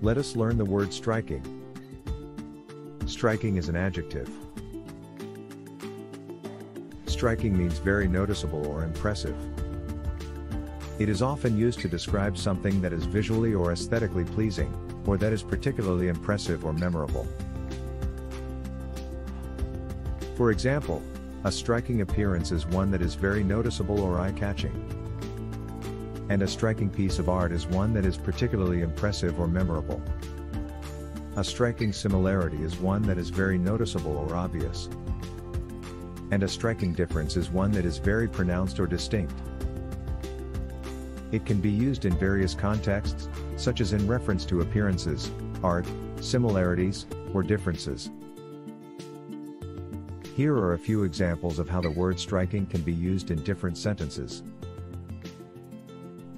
Let us learn the word striking. Striking is an adjective. Striking means very noticeable or impressive. It is often used to describe something that is visually or aesthetically pleasing, or that is particularly impressive or memorable. For example, a striking appearance is one that is very noticeable or eye-catching. And a striking piece of art is one that is particularly impressive or memorable. A striking similarity is one that is very noticeable or obvious. And a striking difference is one that is very pronounced or distinct. It can be used in various contexts, such as in reference to appearances, art, similarities, or differences. Here are a few examples of how the word striking can be used in different sentences.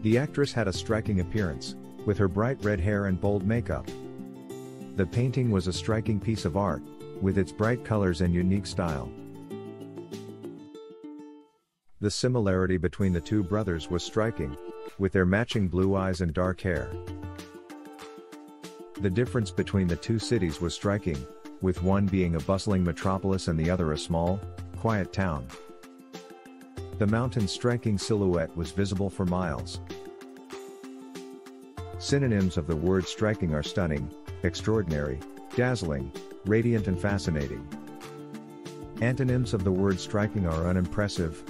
The actress had a striking appearance, with her bright red hair and bold makeup. The painting was a striking piece of art, with its bright colors and unique style. The similarity between the two brothers was striking, with their matching blue eyes and dark hair. The difference between the two cities was striking, with one being a bustling metropolis and the other a small, quiet town. The mountain's striking silhouette was visible for miles. Synonyms of the word striking are stunning, extraordinary, dazzling, radiant and fascinating. Antonyms of the word striking are unimpressive,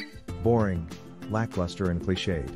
boring, lackluster and cliched.